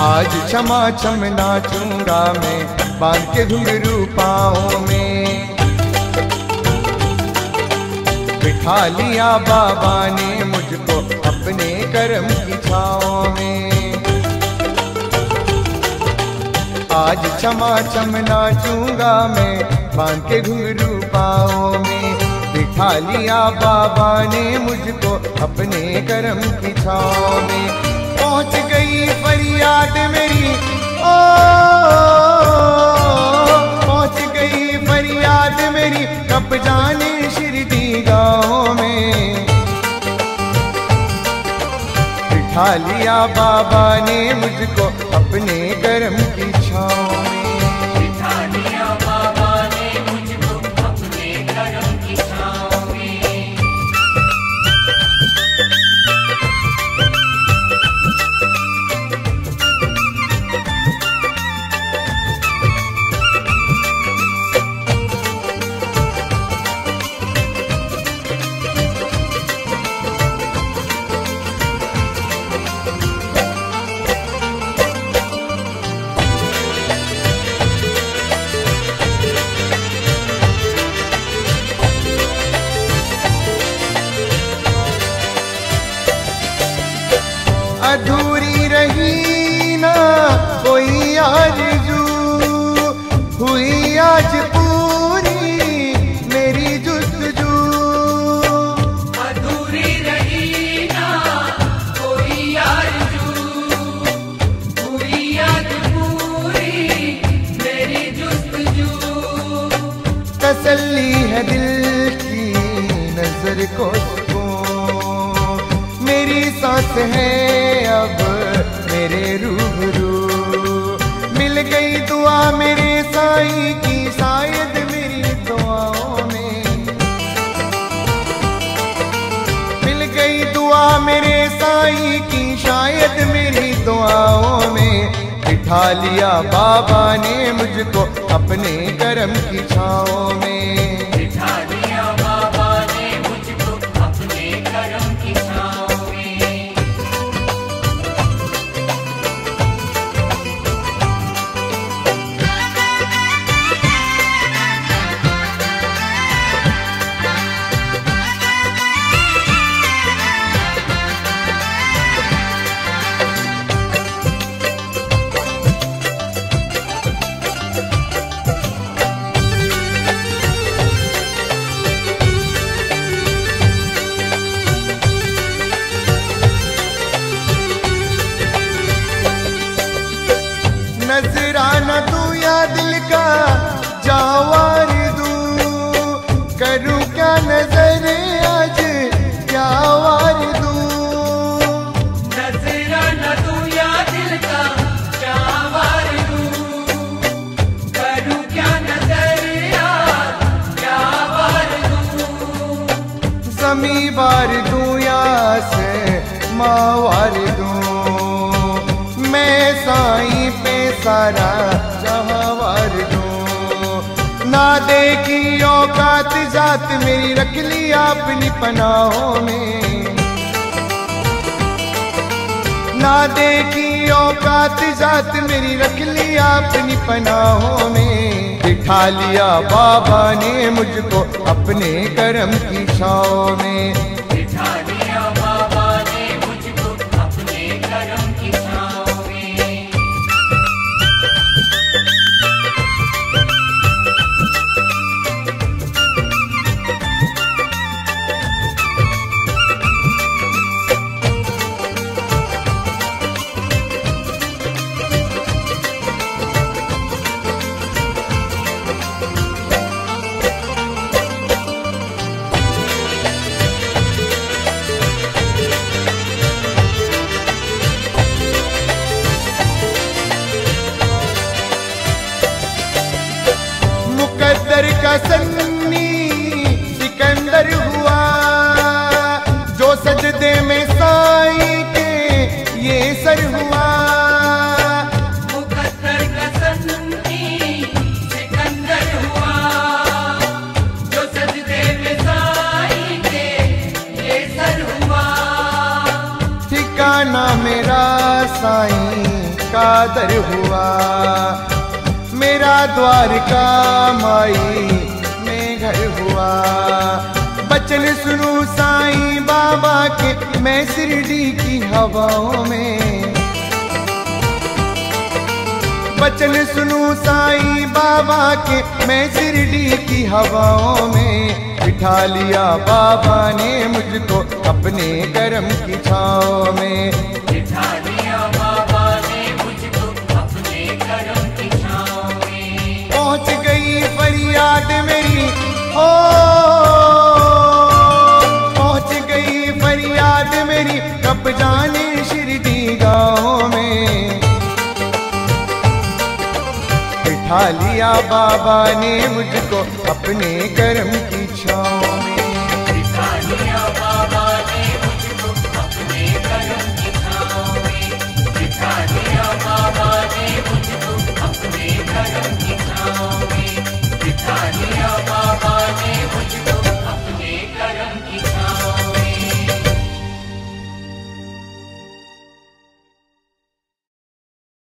क्षमा छम नाचूँगा मैं बाँध के घुंघरू पाओ में। बिठा लिया बाबा ने मुझको अपने कर्म की छाओ में। आज क्षमा छम नाचूँगा मैं बाँध के घुंघरू पाओ में। बिठा लिया बाबा ने मुझको अपने कर्म की छाओ में। पहुँच गई फरियाद मेरी। ओ, पहुँच गई फरियाद मेरी। कब जाने शिरडी गाँव में। बिठा लिया बाबा ने मुझको। तसल्ली है दिल की नज़र को मेरी सांस है अब मेरे रूबरू। गई दुआ मेरे साई की, शायद मेरी दुआओं में। मिल गई दुआ मेरे साई की, शायद मेरी दुआओं में। बिठा लिया बाबा ने मुझको अपने कर्म की छाओं में। नजराना तू या दिल का जावार दू। करूँ क्या नज़र आज क्या वार दू। नजराना तू या दिल का क्या नज़र यार क्या वार दूँ। जमी बार दू या से मावार दू। मैं साईं सारा जहावार दू ना देखी औकात जात मेरी रख ली अपनी पनाहों में। ना देखी औकात जात मेरी रख ली अपनी पनाहों में। बिठा लिया बाबा ने मुझको अपने कर्म की छाओ में। मेरा साईं का दर हुआ। मेरा द्वारका माई में घर हुआ। बचन सुनू साईं बाबा के, मैं शिरडी की हवाओं में। बचन सुनू साईं बाबा के, मैं शिरडी की हवाओं में। बिठा लिया बाबा ने मुझको अपने गर्म की छाओ में। ओ पहुँच गई फरियाद मेरी, कब जाने शिरडी गाँव में। बिठा लिया बाबा ने मुझको अपने कर्म की छाँव में।